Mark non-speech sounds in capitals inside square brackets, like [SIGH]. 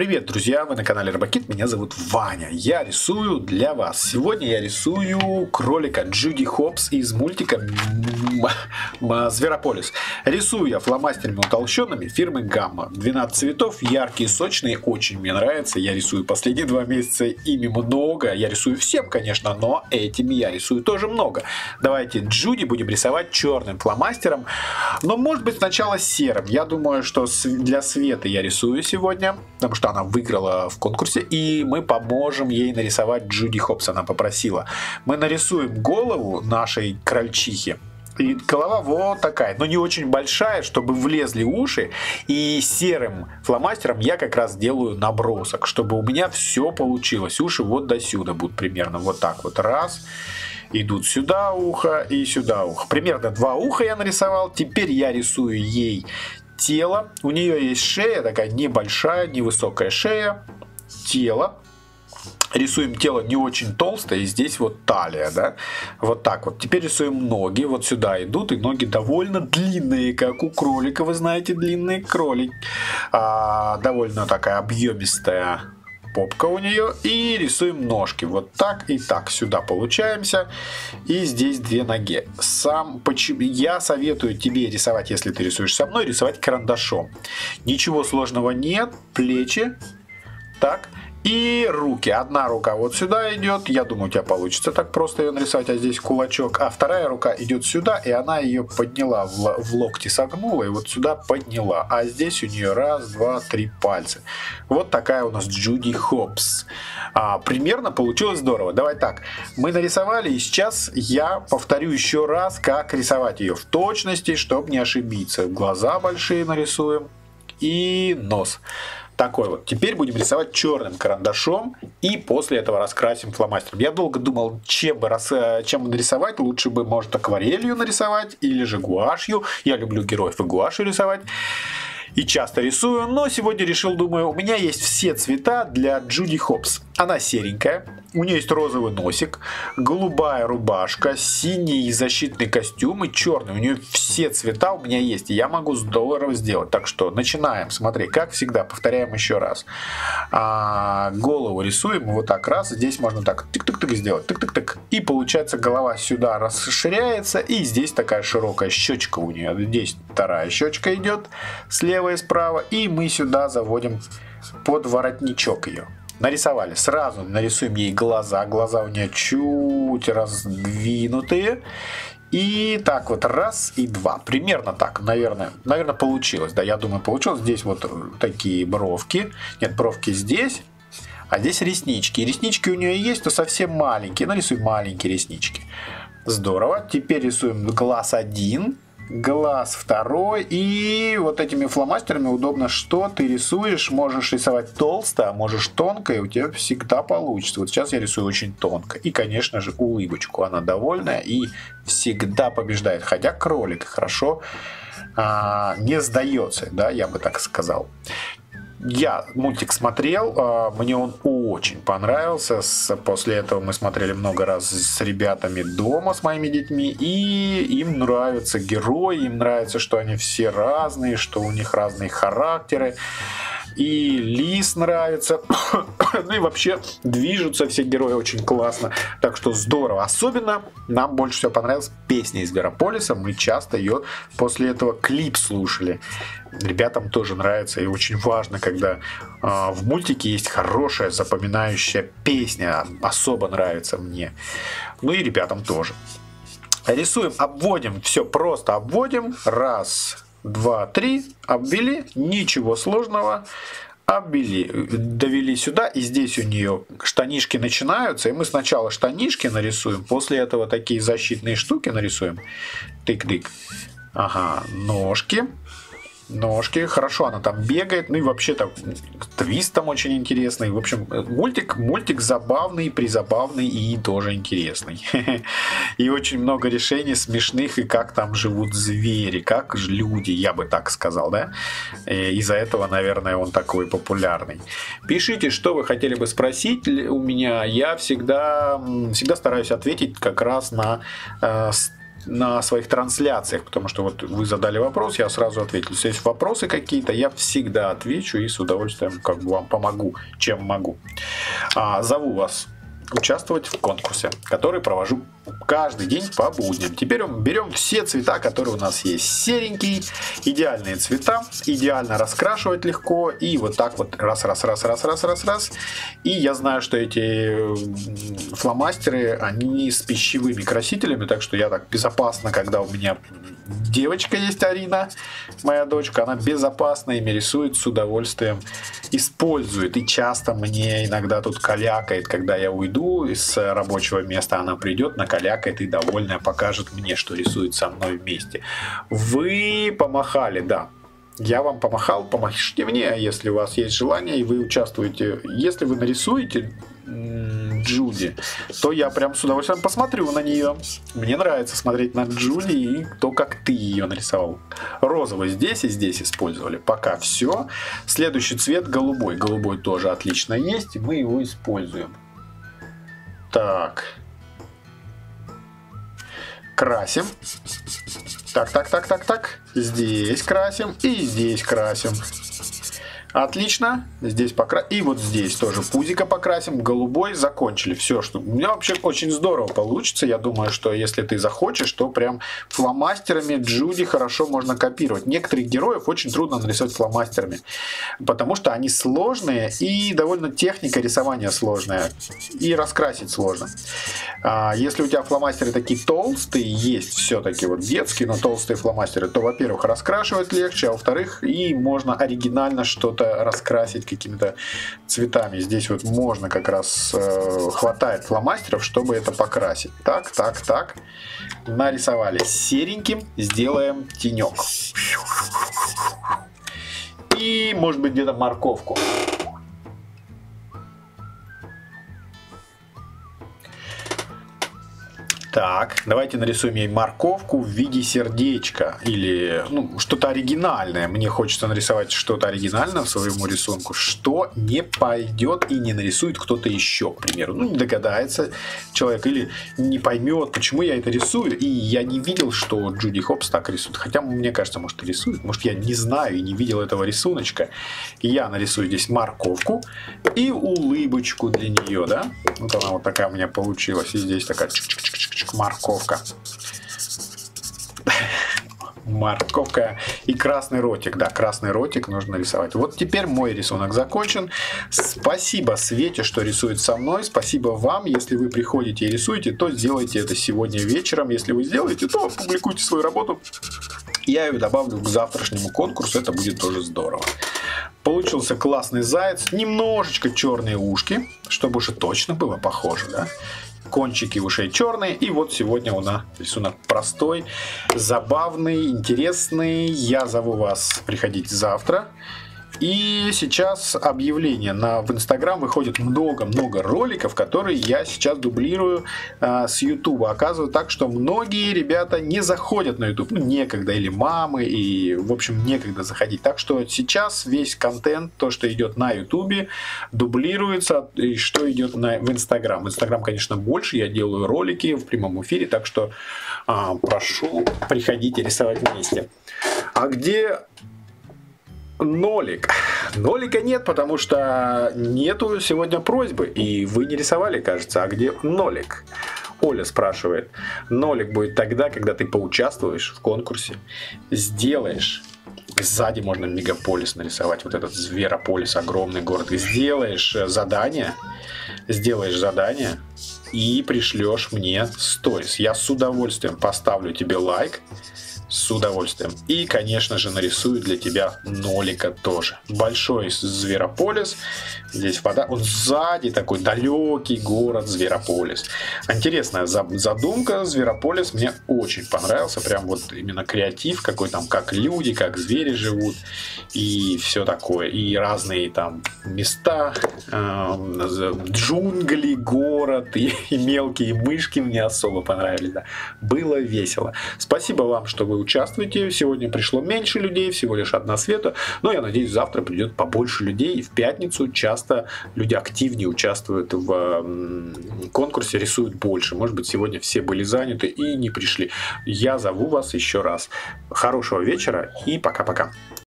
Привет, друзья! Вы на канале Робокит. Меня зовут Ваня. Я рисую для вас. Сегодня я рисую кролика Джуди Хопс из мультика Зверополис. Рисую я фломастерами утолщенными фирмы Гамма. 12 цветов, яркие, сочные, очень мне нравятся. Я рисую последние два месяца ими много. Я рисую всем, конечно, но этими я рисую тоже много. Давайте Джуди будем рисовать черным фломастером, но может быть сначала серым. Я думаю, что для света я рисую сегодня, потому что она выиграла в конкурсе, и мы поможем ей нарисовать Джуди Хопс, она попросила. Мы нарисуем голову нашей крольчихи, и голова вот такая, но не очень большая, чтобы влезли уши. И серым фломастером я как раз делаю набросок, чтобы у меня все получилось. Уши вот до сюда будут примерно вот так вот. Раз. Идут сюда ухо и сюда ухо. Примерно два уха я нарисовал. Теперь я рисую ей тело. У нее есть шея, такая небольшая, невысокая шея. Тело. Рисуем тело не очень толстое, и здесь вот талия, да, вот так вот. Теперь рисуем ноги, вот сюда идут, и ноги довольно длинные, как у кролика, вы знаете, длинный кролик. А, довольно такая объемистая попка у нее. И рисуем ножки. Вот так и так. Сюда получаемся. И здесь две ноги. Сам, почему, я советую тебе рисовать, если ты рисуешь со мной, рисовать карандашом. Ничего сложного нет. Плечи. Так. И руки. Одна рука вот сюда идет. Я думаю, у тебя получится так просто ее нарисовать. А здесь кулачок. А вторая рука идет сюда. И она ее подняла. В, в локте согнула. И вот сюда подняла. А здесь у нее раз, два, три пальца. Вот такая у нас Джуди Хопс. А, примерно получилось здорово. Давай так. Мы нарисовали. И сейчас я повторю еще раз, как рисовать ее в точности, чтобы не ошибиться. Глаза большие нарисуем. И нос такой вот. Теперь будем рисовать черным карандашом и после этого раскрасим фломастером. Я долго думал, чем бы рас... чем нарисовать. Лучше бы, может, акварелью нарисовать или же гуашью. Я люблю героев и гуашью рисовать и часто рисую, но сегодня решил, думаю, у меня есть все цвета для Джуди Хопс. Она серенькая, у нее есть розовый носик, голубая рубашка, синий защитный костюм и черный. У нее все цвета у меня есть, и я могу с долларов сделать. Так что начинаем. Смотри, как всегда, повторяем еще раз. А, голову рисуем вот так раз. Здесь можно так тык-тык-тык сделать. Тык-тык-тык. И получается голова сюда расширяется, и здесь такая широкая щечка у нее. Здесь вторая щечка идет слева и справа, и мы сюда заводим под воротничок ее нарисовали. Сразу нарисуем ей глаза. Глаза у нее чуть раздвинутые. И так вот, раз и два. Примерно так, наверное. Наверное, получилось. Да, я думаю, получилось. Здесь вот такие бровки. Нет, бровки здесь. А здесь реснички. Реснички у нее есть, но совсем маленькие. Нарисуем маленькие реснички. Здорово. Теперь рисуем глаз один глаз второй. И вот этими фломастерами удобно, что ты рисуешь. Можешь рисовать толсто, а можешь тонко, и у тебя всегда получится. Вот сейчас я рисую очень тонко. И, конечно же, улыбочку. Она довольная и всегда побеждает. Хотя кролик хорошо а, не сдается, да, я бы так сказал я мультик смотрел, а, мне он очень понравился. После этого мы смотрели много раз с ребятами дома, с моими детьми, и им нравятся герои, им нравится, что они все разные, что у них разные характеры и Лис нравится. Ну и вообще движутся все герои очень классно. Так что здорово. Особенно нам больше всего понравилась песня из Верополиса. Мы часто ее после этого клип слушали. Ребятам тоже нравится и очень важно, когда э, в мультике есть хорошая запоминающая песня. Особо нравится мне. Ну и ребятам тоже. Рисуем, обводим, все просто обводим. Раз, два, три, обвели, ничего сложного, обвели, довели сюда, и здесь у нее штанишки начинаются, и мы сначала штанишки нарисуем, после этого такие защитные штуки нарисуем, тык-тык, ага, ножки, ножки. Хорошо она там бегает. Ну и вообще так твист там очень интересный. В общем, мультик, мультик забавный, призабавный и тоже интересный. [LAUGHS] И очень много решений смешных, и как там живут звери, как люди, я бы так сказал, да? Из-за этого, наверное, он такой популярный. Пишите, что вы хотели бы спросить у меня. Я всегда, всегда стараюсь ответить как раз на э, на своих трансляциях, потому что вот вы задали вопрос, я сразу ответил. Если есть вопросы какие-то, я всегда отвечу и с удовольствием как бы вам помогу, чем могу. А, зову вас участвовать в конкурсе, который провожу каждый день по будням. Теперь мы берем все цвета, которые у нас есть. Серенький, идеальные цвета, идеально раскрашивать легко. И вот так вот раз, раз, раз, раз, раз, раз, раз. И я знаю, что эти фломастеры, они с пищевыми красителями, так что я так безопасно, когда у меня девочка есть Арина, моя дочка, она безопасно ими рисует с удовольствием, использует. И часто мне иногда тут калякает, когда я уйду из рабочего места, она придет, накалякает и довольная покажет мне, что рисует со мной вместе. Вы помахали, да, я вам помахал, помахите мне, если у вас есть желание и вы участвуете. Если вы нарисуете Джуди, то я прям с удовольствием посмотрю на нее. Мне нравится смотреть на Джуди и то, как ты ее нарисовал. Розовый здесь и здесь использовали. Пока все. Следующий цвет голубой. Голубой тоже отлично есть, мы его используем. Так. Красим. Так, так, так, так, так. Здесь красим и здесь красим. Отлично. Здесь покрасим. И вот здесь тоже пузика покрасим. Голубой закончили. Все, что... У меня вообще очень здорово получится. Я думаю, что если ты захочешь, то прям фломастерами Джуди хорошо можно копировать. Некоторых героев очень трудно нарисовать фломастерами. Потому что они сложные и довольно техника рисования сложная. И раскрасить сложно. А если у тебя фломастеры такие толстые, есть все-таки вот детские, но толстые фломастеры, то, во-первых, раскрашивать легче, а во-вторых, и можно оригинально что-то что-то раскрасить какими-то цветами. Здесь вот можно как раз, э, хватает фломастеров, чтобы это покрасить. Так, так, так. Нарисовали сереньким, сделаем тенек. И может быть где-то морковку. Так, давайте нарисуем ей морковку в виде сердечка. Или ну, что-то оригинальное. Мне хочется нарисовать что-то оригинальное в своему рисунку, что не пойдет и не нарисует кто-то еще, к примеру. Ну, не догадается человек или не поймет, почему я это рисую. И я не видел, что Джуди Хопс так рисует. Хотя, мне кажется, может, рисует. Может, я не знаю и не видел этого рисуночка. И я нарисую здесь морковку и улыбочку для нее, да? Вот она вот такая у меня получилась. И здесь такая морковка. Морковка и красный ротик. Да, красный ротик нужно рисовать. Вот теперь мой рисунок закончен. Спасибо Свете, что рисует со мной. Спасибо вам. Если вы приходите и рисуете, то сделайте это сегодня вечером. Если вы сделаете, то опубликуйте свою работу. Я ее добавлю к завтрашнему конкурсу. Это будет тоже здорово. Получился классный заяц. Немножечко черные ушки, чтобы уже точно было похоже. Да? Кончики ушей черные. И вот сегодня у нас рисунок простой, забавный, интересный. Я зову вас приходить завтра. И сейчас объявление. На, в Инстаграм выходит много-много роликов, которые я сейчас дублирую э, с Ютуба. Оказывается так, что многие ребята не заходят на Ютуб. Ну, некогда. Или мамы. И, в общем, некогда заходить. Так что сейчас весь контент, то, что идет на Ютубе, дублируется. И что идет на, в Инстаграм. В Инстаграм, конечно, больше. Я делаю ролики в прямом эфире. Так что э, прошу, приходите рисовать вместе. А где нолик. Нолика нет, потому что нету сегодня просьбы. И вы не рисовали, кажется. А где нолик? Оля спрашивает. Нолик будет тогда, когда ты поучаствуешь в конкурсе, сделаешь Сзади можно мегаполис нарисовать, вот этот зверополис, огромный город. Сделаешь э, задание, сделаешь задание и пришлешь мне сторис. Я с удовольствием поставлю тебе лайк, с удовольствием. И, конечно же, нарисую для тебя нолика тоже. Большой зверополис. Здесь вода. Он сзади такой далекий город Зверополис. Интересная задумка. Зверополис мне очень понравился. Прям вот именно креатив какой там, как люди, как звери живут. И все такое. И разные там места, э, джунгли, город [LAUGHS] и мелкие мышки мне особо понравились. Да. Было весело. Спасибо вам, что вы участвуйте. Сегодня пришло меньше людей, всего лишь одна света. Но я надеюсь, завтра придет побольше людей. И в пятницу часто люди активнее участвуют в конкурсе, рисуют больше. Может быть, сегодня все были заняты и не пришли. Я зову вас еще раз. Хорошего вечера и пока-пока.